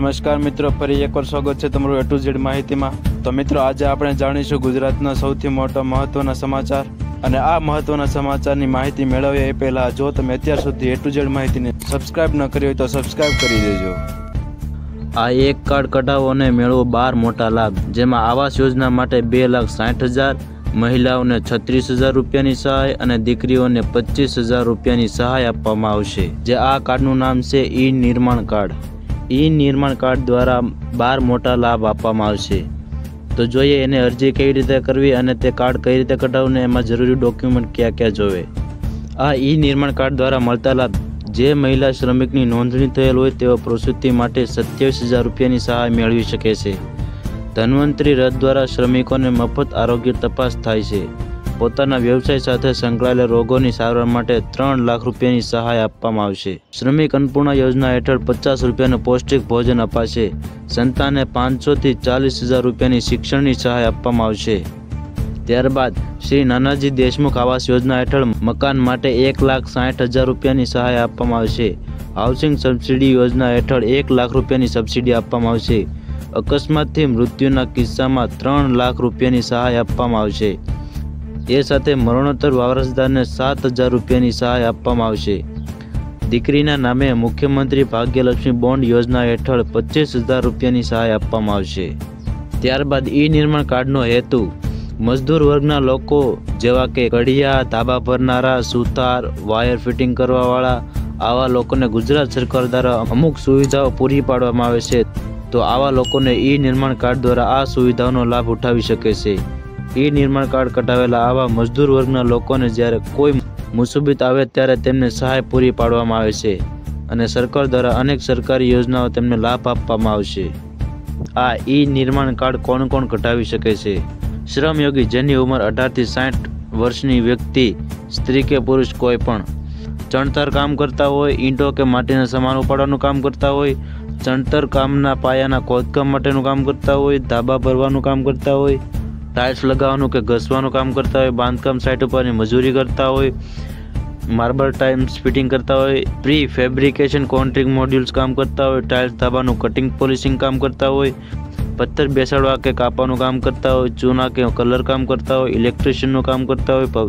નમસ્કાર મિત્રો, ફરી એકવાર સ્વાગત છે તમારું એ ટુ ઝેડ માહિતીમાં. તો મિત્રો, આજે આપણે જાણીશું ગુજરાતના સૌથી મોટા મહત્વના સમાચાર. અને આ મહત્વના સમાચારની માહિતી મેળવીએ એ પહેલાં જો તમે અત્યાર સુધી એ ટુ ઝેડ માહિતીને સબસ્ક્રાઇબ ન કરી હોય તો સબસ્ક્રાઇબ કરી દેજો. આ એક કાર્ડ કઢાવો અને મેળવો બાર મોટા લાભ, જેમાં આવાસ યોજના માટે બે લાખ સાઠ હજાર, મહિલાઓને છત્રીસ હજાર રૂપિયાની સહાય અને દીકરીઓને પચીસ હજાર રૂપિયાની સહાય આપવામાં આવશે. જે આ કાર્ડનું નામ છે ઈ નિર્માણ કાર્ડ. ઈ નિર્માણ કાર્ડ દ્વારા બાર મોટા લાભ આપવામાં આવશે. તો જોઈએ એને અરજી કેવી રીતે કરવી અને તે કાર્ડ કઈ રીતે કઢાવવું ને એમાં જરૂરી ડોક્યુમેન્ટ ક્યાં ક્યાં જોવે. આ ઈ નિર્માણ કાર્ડ દ્વારા મળતા લાભ, જે મહિલા શ્રમિકની નોંધણી થયેલ હોય તેઓ પ્રસૂતિ માટે સત્યાવીસ હજાર રૂપિયાની સહાય મેળવી શકે છે. ધન્વંતરી રથ દ્વારા શ્રમિકોને મફત આરોગ્ય તપાસ થાય છે. પોતાના વ્યવસાય સાથે સંકળાયેલા રોગોની સારવાર માટે ત્રણ લાખ રૂપિયાની સહાય આપવામાં આવશે. શ્રમિક અન્નપૂર્ણા યોજના હેઠળ પચાસ રૂપિયાનું પૌષ્ટિક ભોજન અપાશે. સંતાને પાંચસોથી ચાલીસ હજાર રૂપિયાની શિક્ષણની સહાય આપવામાં આવશે. ત્યારબાદ શ્રી નાનાજી દેશમુખ આવાસ યોજના હેઠળ મકાન માટે એક લાખ સાઠ હજાર રૂપિયાની સહાય આપવામાં આવશે. હાઉસિંગ સબસિડી યોજના હેઠળ એક લાખ રૂપિયાની સબસિડી આપવામાં આવશે. અકસ્માતથી મૃત્યુના કિસ્સામાં ત્રણ લાખ રૂપિયાની સહાય આપવામાં આવશે. એ સાથે મરણોત્તર વારસદારને સાત હજાર રૂપિયાની સહાય આપવામાં આવશે. દીકરીના નામે મુખ્યમંત્રી ભાગ્યલક્ષ્મી બોન્ડ યોજના હેઠળ પચીસ હજાર રૂપિયાની સહાય આપવામાં આવશે. ત્યારબાદ ઈ નિર્માણ કાર્ડનો હેતુ, મજદૂર વર્ગના લોકો જેવા કે કડિયા ધાબા ભરનારા સુથાર વાયર ફિટિંગ કરવાવાળા, આવા લોકોને ગુજરાત સરકાર દ્વારા અમુક સુવિધાઓ પૂરી પાડવામાં આવે છે, તો આવા લોકોને ઈ નિર્માણ કાર્ડ દ્વારા આ સુવિધાઓનો લાભ ઉઠાવી શકે છે. ઈ નિર્માણ કાર્ડ કઢાવેલા આવા મજદૂર વર્ગના લોકોને જ્યારે કોઈ મુસીબત આવે ત્યારે તેમને સહાય પૂરી પાડવામાં આવે છે અને સરકાર દ્વારા અનેક સરકારી યોજનાઓ તેમને લાભ આપવામાં આવશે. આ ઈ નિર્માણ કાર્ડ કોણ કોણ કઢાવી શકે છે? શ્રમયોગી જેની ઉંમર અઢારથી સાઠ વર્ષની વ્યક્તિ, સ્ત્રી કે પુરુષ કોઈ પણ. ચણતર કામ કરતા હોય, ઈંટો કે માટીના સામાન ઉપાડવાનું કામ કરતા હોય, ચણતર કામના પાયાના ખોદકામ માટેનું કામ કરતા હોય, ધાબા ભરવાનું કામ કરતા હોય ટાઇલ્સ લગાવવાનું કે ઘસવાનું કામ કરતા હોય બાંધકામ સાઇટ ઉપરની મજૂરી કરતા હોય માર્બલ ટાઇમ્સ ફિટિંગ કરતા હોય પ્રી ફેબ્રિકેશન કોન્ટ્રિંગ મોડ્યુલ્સ કામ કરતા હોય ટાઇલ્સ ધાબાનું કટિંગ પોલિશિંગ કામ કરતા હોય પથ્થર બેસાડવા કે કાપવાનું કામ કરતા હોય ચૂના કે કલર કામ કરતા હોય ઇલેક્ટ્રિશિયનનું કામ કરતા હોય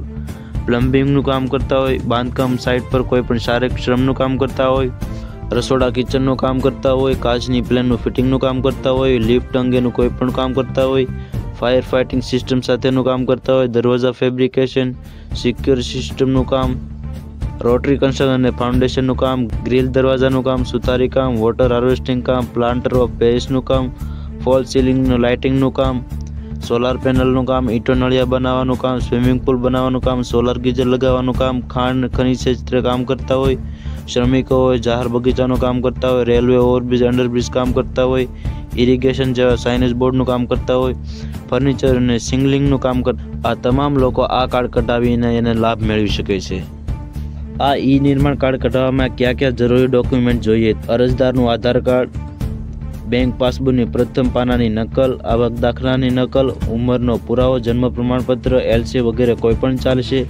પ્લમ્બિંગનું કામ કરતા હોય બાંધકામ સાઇટ પર કોઈ પણ શારીરિક શ્રમનું કામ કરતા હોય રસોડા કિચનનું કામ કરતા હોય કાચની પ્લેનનું ફિટિંગનું કામ કરતા હોય લિફ્ટ અંગેનું કોઈ પણ કામ કરતા હોય ફાયર ફાઇટિંગ સિસ્ટમ સાથેનું કામ કરતા હોય, દરવાજા ફેબ્રિકેશન સિક્યોર સિસ્ટમનું કામ રોટરી કન્સ્ટ્રક્શન અને ફાઉન્ડેશનનું કામ ગ્રીલ દરવાજાનું કામ સુતારી કામ વોટર હાર્વેસ્ટિંગ કામ પ્લાન્ટર ઓફ પેસનું કામ ફોલ સીલિંગનું લાઇટિંગનું કામ સોલાર પેનલનું કામ, ઈંટો નળિયા બનાવવાનું કામ સ્વિમિંગ પુલ બનાવવાનું કામ સોલાર ગીઝર લગાવવાનું કામ, ખાંડ, ખનિજ ક્ષેત્રે કામ કરતા હોય, શ્રમિકો હોય, જાહેર બગીચાનું કામ કરતા હોય રેલવે ઓવરબ્રિજ અંડરબ્રિજ કામ કરતા હોય ઇરિગેશન જેવા સાઇનેજ બોર્ડનું કામ કરતા હોય ફર્નિચર અને સિંગલિંગનું કામ કરતા આ તમામ લોકો આ કાર્ડ કઢાવીને એને લાભ મેળવી શકે છે. આ ઈ નિર્માણ કાર્ડ કઢાવવામાં કયા કયા જરૂરી ડોક્યુમેન્ટ જોઈએ? અરજદારનું આધાર કાર્ડ બેંક પાસબુકની પ્રથમ પાનાની નકલ, આવક દાખલાની નકલ, ઉંમરનો પુરાવો, જન્મ પ્રમાણપત્ર એલસી વગેરે કોઈ પણ ચાલશે.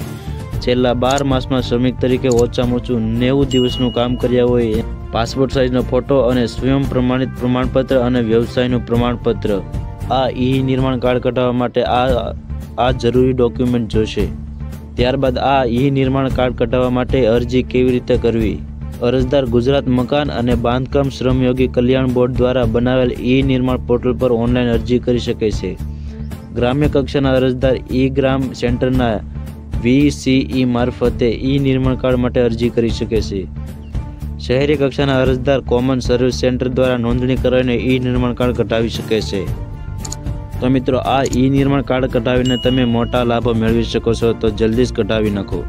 છેલ્લા બાર માસમાં શ્રમિક તરીકે ઓછામાં ઓછું નેવું દિવસનું કામ કર્યા હોય પાસપોર્ટ સાઇઝનો ફોટો અને સ્વયં પ્રમાણિત પ્રમાણપત્ર અને વ્યવસાયનું પ્રમાણપત્ર. આ ઈ નિર્માણ કાર્ડ કઢાવવા માટે આ આ જરૂરી ડોક્યુમેન્ટ જોશે. ત્યારબાદ આ ઈ નિર્માણ કાર્ડ કઢાવવા માટે અરજી કેવી રીતે કરવી? અરજદાર ગુજરાત મકાન અને બાંધકામ શ્રમયોગી કલ્યાણ બોર્ડ દ્વારા બનાવેલ ઈ નિર્માણ પોર્ટલ પર ઓનલાઈન અરજી કરી શકે છે. ગ્રામ્ય કક્ષાના અરજદાર ઈ ગ્રામ સેન્ટરના વીસીઈ મારફતે ઈ નિર્માણ કાર્ડ માટે અરજી કરી શકે છે. શહેરી કક્ષાના અરજદાર કોમન સર્વિસ સેન્ટર દ્વારા નોંધણી કરાવીને ઈ નિર્માણ કાર્ડ કઢાવી શકે છે. તો મિત્રો, આ ઈ નિર્માણ કાર્ડ કઢાવીને તમે મોટા લાભો મેળવી શકો છો, તો જલ્દી જ કઢાવી નાખો.